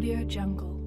Audio Jungle.